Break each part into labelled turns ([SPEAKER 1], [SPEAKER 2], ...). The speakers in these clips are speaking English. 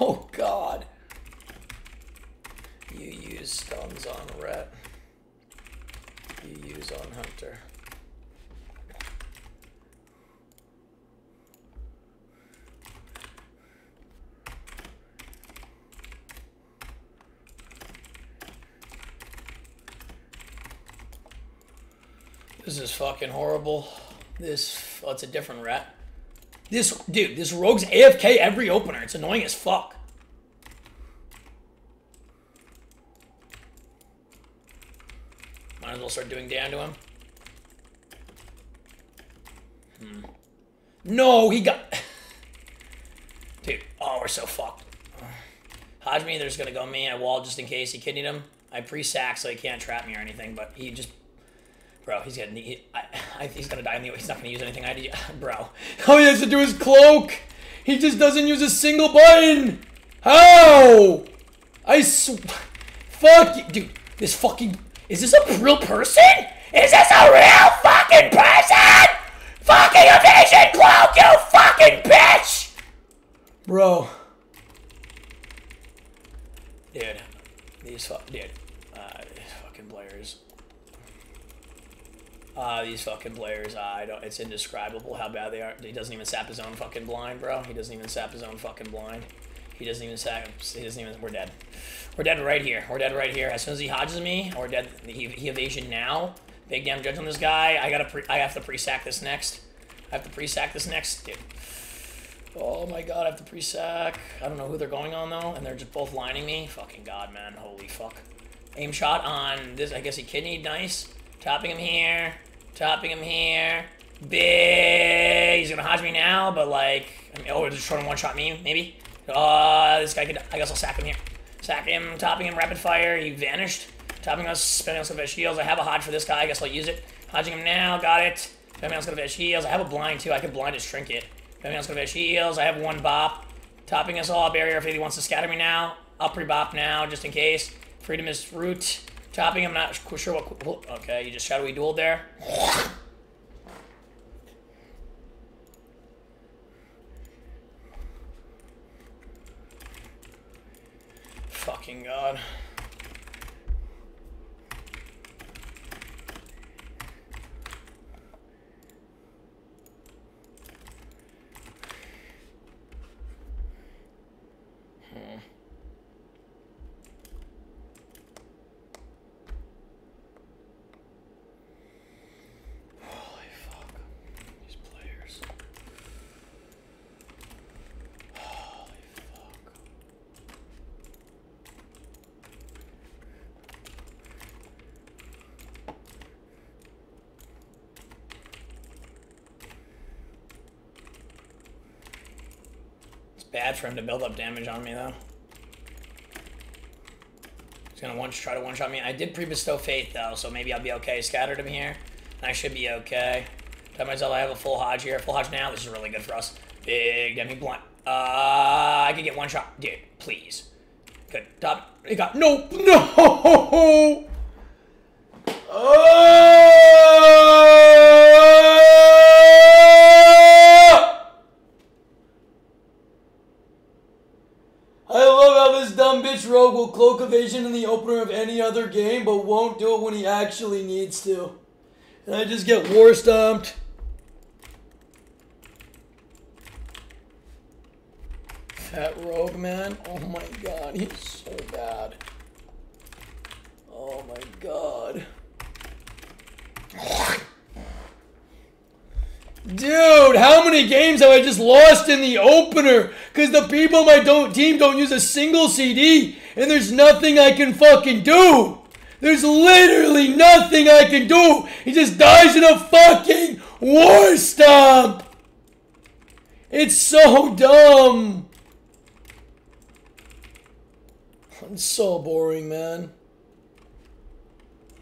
[SPEAKER 1] Oh god. You use stuns on Ret. You use on Hunter. This is fucking horrible. This, oh, it's a different rat. This, dude, this rogue's AFK every opener. It's annoying as fuck. Might as well start doing Dan to him. Hmm. No, he got... Dude, oh, we're so fucked. Hajime, there's gonna go me. I wall just in case he kidneyed him. I pre-sack so he can't trap me or anything, but he just Bro, he's gonna he, I, I, he's gonna die anyway. He's not gonna use anything. I bro. All he has to do is cloak. He just doesn't use a single button. How? I fuck you, dude. This fucking is this a real person? Is this a real fucking person? Fucking evasion cloak, you fucking bitch, bro. Dude, these fuck, dude, uh, these fucking players. Uh, these fucking players, uh, I don't. It's indescribable how bad they are. He doesn't even sap his own fucking blind, bro. He doesn't even sap his own fucking blind. He doesn't even sap. He doesn't even. We're dead. We're dead right here. We're dead right here. As soon as he hodges me, we're dead. He, he evasion now. Big damn judge on this guy. I gotta. Pre I have to pre-sack this next. I have to pre-sack this next, dude. Oh my god, I have to pre-sack. I don't know who they're going on though, and they're just both lining me. Fucking god, man. Holy fuck. Aim shot on this. I guess he kidneyed. Nice. Topping him here. Topping him here. Big. He's gonna hodge me now, but like, I mean, oh, just trying to one shot me, maybe. Uh, this guy could. I guess I'll sack him here. Sack him. Topping him. Rapid fire. He vanished. Topping us. Spending us with shields. I have a hodge for this guy. I guess I'll use it. Hodging him now. Got it. Spending us with heals. I have a blind too. I could blind his trinket. Spending us with heals. I have one bop. Topping us all. Barrier if he wants to scatter me now. I'll pre-bop now, just in case. Freedom is root. Topping, I'm not sure what... Okay, you just shadowy dueled there. Fucking god. Hmm. Holy fuck. These players. Holy fuck. It's bad for him to build up damage on me though. He's gonna one try to one shot me. I did pre-bestow faith though, so maybe I'll be okay. Scattered him here. I should be okay. Tell myself I have a full hodge here. Full hodge now. This is really good for us. Big demi blunt. Uh, I can get one shot. Dude, please. Good. Top. He got no, no. Ah! I love how this dumb bitch rogue will cloak evasion in the opener of any other game, but won't do it when he actually needs to. And I just get war stomped. That rogue man. Oh my god, he's so bad. Oh my god. Dude, how many games have I just lost in the opener? Because the people on my don't, team don't use a single CD, and there's nothing I can fucking do. There's literally nothing I can do. He just dies in a fucking war stomp. It's so dumb. It's so boring, man.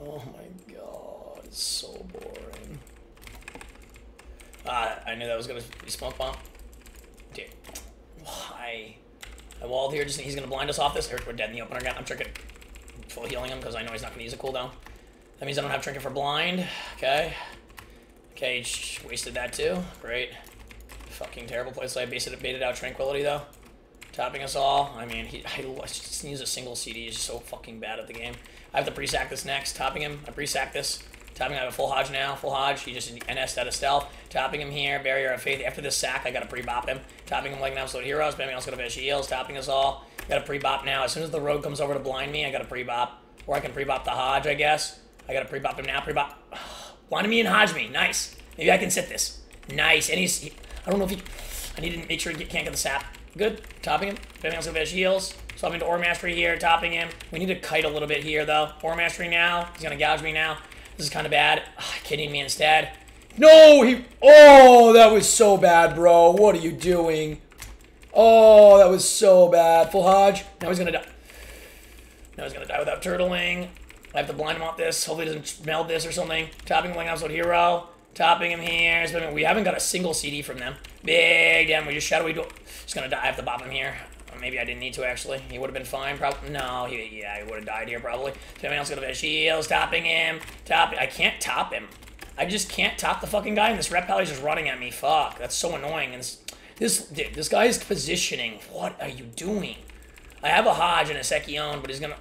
[SPEAKER 1] Oh my god, it's so boring. Ah, I knew that was gonna be smoke bomb. Dude, why? I walled here. Just he's gonna blind us off this. We're dead in the opener again. I'm trinket full healing him because I know he's not gonna use a cooldown. That means I don't have trinket for blind. Okay. Cage wasted that too. Great. Fucking terrible place. So I baited, baited out tranquility though. Topping us all. I mean, he, I just use a single CD. He's so fucking bad at the game. I have to pre-sack this next. Topping him. I pre-sack this. Topping, out a full Hodge now. Full Hodge. He just NS out of stealth. Topping him here. Barrier of Faith. After this sack, I got to pre-bop him. Topping him like an absolute hero. Spamming also got to heals. Topping us all. Got to pre-bop now. As soon as the rogue comes over to blind me, I got to pre-bop. Or I can pre-bop the Hodge, I guess. I got to pre-bop him now. Pre-bop. Blind me and Hodge me. Nice. Maybe I can sit this. Nice. And he's... He, I don't know if he... I need to make sure he can't get the sap. Good. Topping him. Spamming also got heals. Swapping to Aura Mastery here, topping him. We need to kite a little bit here, though. Aura Mastery now. He's going to gouge me now. This is kind of bad. Ugh, kidding me instead.
[SPEAKER 2] No, he... Oh, that was so bad, bro. What are you doing? Oh, that was so bad. Full Hodge.
[SPEAKER 1] Now he's going to die. Now he's going to die without turtling. I have to blind him off this. Hopefully he doesn't meld this or something. Topping him like absolute hero. Topping him here. We haven't got a single CD from them. Big damn. We just shadowy do. Just going to die. I have to bop him here. Maybe I didn't need to, actually. He would have been fine, probably. No, he, yeah, he would have died here, probably. Somebody else gonna have shields, topping him. Top. I can't top him. I just can't top the fucking guy, and this rep is just running at me. Fuck, that's so annoying. And this, this, this guy's positioning. What are you doing? I have a Hodge and a Sekion, but he's gonna...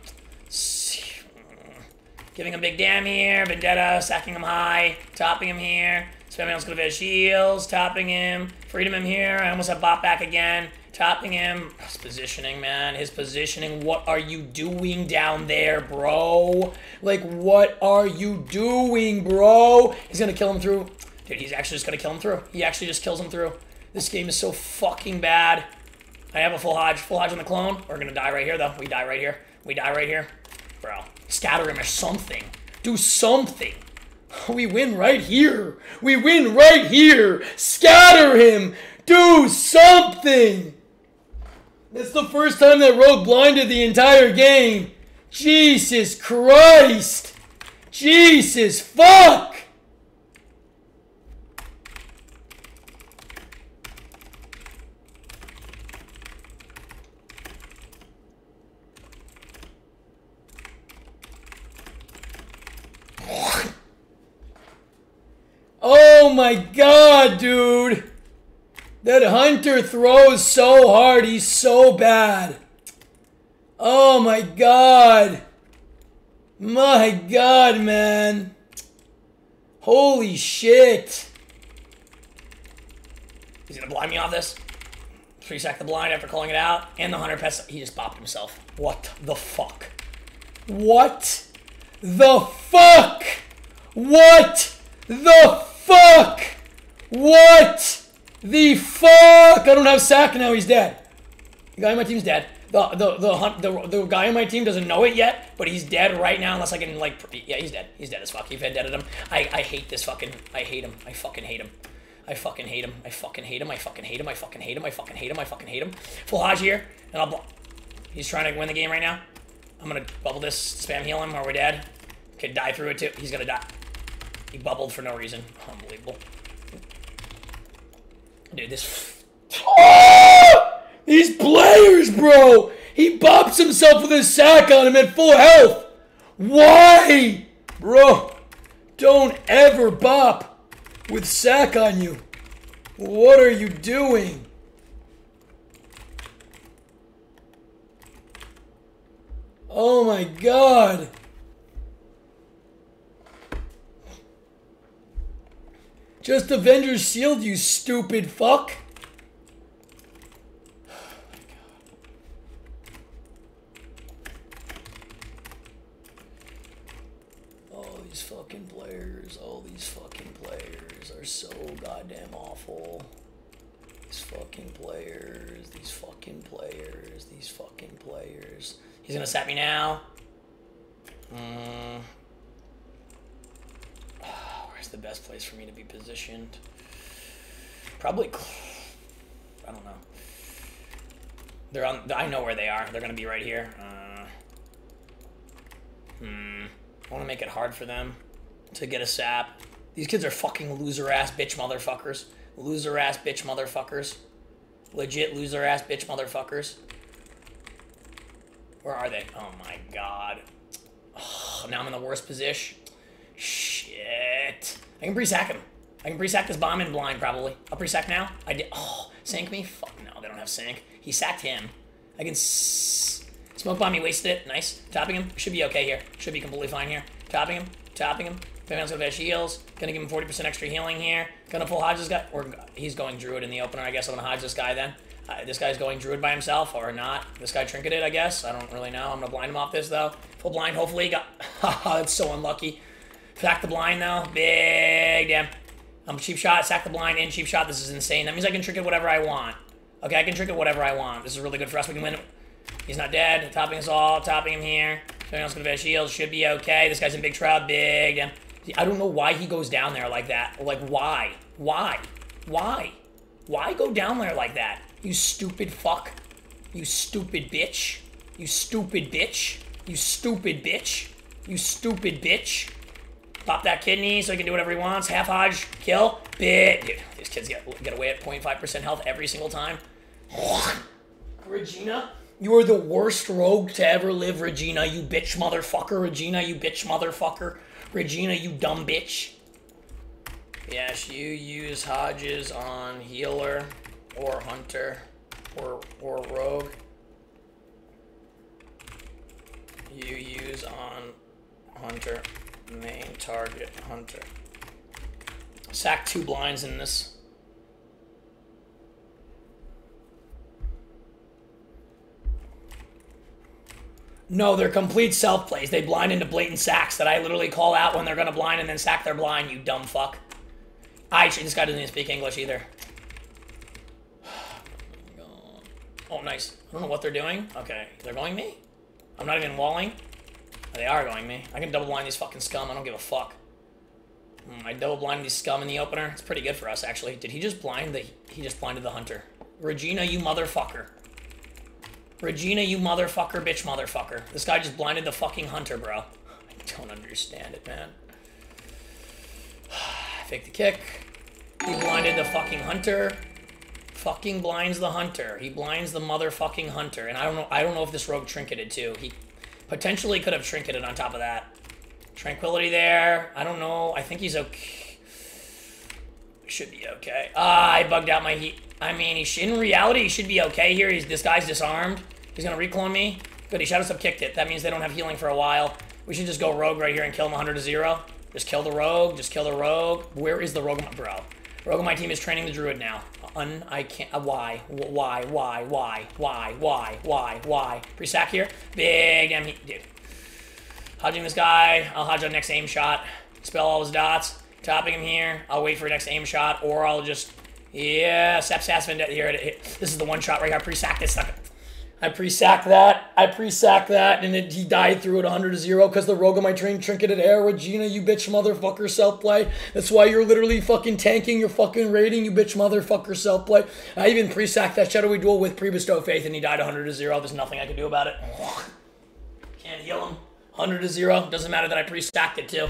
[SPEAKER 1] Giving him big damn here. Vendetta, sacking him high. Topping him here. Spamming gonna have shields. Topping him. Freedom him here. I almost have bot back again topping him. His positioning, man. His positioning. What are you doing down there, bro? Like, what are you doing, bro? He's gonna kill him through. Dude, he's actually just gonna kill him through. He actually just kills him through. This game is so fucking bad. I have a full Hodge. Full Hodge on the clone. We're gonna die right here, though. We die right here. We die right here. Bro, scatter him or something. Do something. We win right here. We win right here. Scatter him. Do something. It's the first time that Rogue blinded the entire game. Jesus Christ! Jesus fuck! Oh my god, dude! That Hunter throws so hard. He's so bad. Oh my god. My god, man. Holy shit. He's gonna blind me off this. Three sack the blind after calling it out. And the Hunter Pest. He just popped himself. What the fuck?
[SPEAKER 2] What the fuck? What the fuck? What? The fuck! I don't have sack now. He's dead. The guy on my team's dead. The the the hunt the, the guy on my team doesn't know it yet, but he's dead right now. Unless I can like, yeah, he's dead. He's dead as fuck. You've deaded him. I I hate this fucking. I hate him. I fucking hate him. I fucking hate him. I fucking hate him. I fucking hate him. I fucking hate him. I fucking hate him. I fucking hate him. Full Hodge here, and I'll. He's trying to win the game right now. I'm gonna bubble this, spam heal him, or we're dead. Could die through it too. He's gonna die. He bubbled for no reason. Unbelievable. Dude, this. Oh! These players, bro! He bops himself with his sack on him at full health! Why? Bro, don't ever bop with sack on you. What are you doing? Oh my god. Just Avengers Shield, you stupid fuck. All these fucking players, all these fucking players are so goddamn awful. These fucking players, these fucking players, these fucking players.
[SPEAKER 1] He's gonna sap me now. Mm. The best place for me to be positioned. Probably, I don't know. They're on, I know where they are. They're to be right here. Uh, hmm. I want to make it hard for them to get a sap. These kids are fucking loser ass bitch motherfuckers. Loser ass bitch motherfuckers. Legit loser ass bitch motherfuckers. Where are they? Oh my god. Now I'm in the worst position. Shit. I can pre-sack him. I can pre-sack this bomb in blind, probably. I'll pre-sack now. I did. Oh, sank me? Fuck no, they don't have sank. He sacked him. I can smoke bomb. He wasted it. Nice. Topping him. Should be okay here. Should be completely fine here. Topping him. Topping him. Fabian's gonna dash heals. Gonna give him 40% extra healing here. Gonna pull Hodges guy. Or he's going Druid in the opener. I guess I'm gonna Hodge this guy then. Uh, this guy's going Druid by himself or not. This guy trinketed, I guess. I don't really know. I'm gonna blind him off this though. Full blind. Hopefully got. Haha, that's so unlucky. Sack the blind though. Big damn. I'm cheap shot. Sack the blind and cheap shot. This is insane. That means I can trick it whatever I want. Okay, I can trick it whatever I want. This is really good for us. We can win. He's not dead. Topping us all. Topping him here. Something else gonna be shields. Should be okay. This guy's in big trouble. Big damn. I don't know why he goes down there like that. Like why? Why? Why? Why go down there like that? You stupid fuck. You stupid bitch. You stupid bitch. You stupid bitch. You stupid bitch. Pop that kidney so he can do whatever he wants. Half Hodge, kill, bit. Dude, these kids get, get away at 0.5% health every single time. Regina, you are the worst rogue to ever live, Regina. You bitch motherfucker. Regina, you bitch motherfucker. Regina, you dumb bitch. Yes, you use Hodges on healer or hunter or or rogue. You use on hunter main target hunter. Sack two blinds in this. No, they're complete self plays. They blind into blatant sacks that I literally call out when they're gonna blind and then sack their blind. You dumb fuck. I this guy doesn't even speak English either. Oh, nice. I don't know what they're doing. Okay, they're going me. I'm not even walling. They are going me. I can double blind these fucking scum. I don't give a fuck. Mm, I double blind these scum in the opener. It's pretty good for us, actually. Did he just blind the... He just blinded the hunter. Regina, you motherfucker. Regina, you motherfucker, bitch motherfucker. This guy just blinded the fucking hunter, bro. I don't understand it, man. Fake the kick. He blinded the fucking hunter. Fucking blinds the hunter. He blinds the motherfucking hunter. And I don't know I don't know if this rogue trinketed too. He potentially could have trinketed on top of that. Tranquility there. I don't know. I think he's okay. Should be okay. Ah, I bugged out my heat. I mean, he in reality, he should be okay here. He's This guy's disarmed. He's going to reclone me. Good, he Shadow Step kicked it. That means they don't have healing for a while. We should just go rogue right here and kill him 100 to 0. Just kill the rogue. Just kill the rogue. Where is the rogue? Bro. Rogue on my team is training the druid now. Un, I can't, uh, why, why, why, why, why, why, why, why? Pre-sack here. Big M, dude. Hodging this guy. I'll hodge on next aim shot. Spell all his dots. Topping him here. I'll wait for next aim shot, or I'll just, yeah, Sap Sass Vendetta here. This is the one shot right here. Pre-sack this sucker. I pre-sacked that. I pre-sacked that, and it, he died through it 100 to 0 because the rogue on my train trinketed air. Regina, you bitch motherfucker, self-play. That's why you're literally fucking tanking your fucking rating, you bitch motherfucker, self-play. I even pre-sacked that Shadowy Duel with pre-bestow faith, and he died 100 to 0. There's nothing I can do about it. Can't heal him. 100 to 0. Doesn't matter that I pre-stacked it too.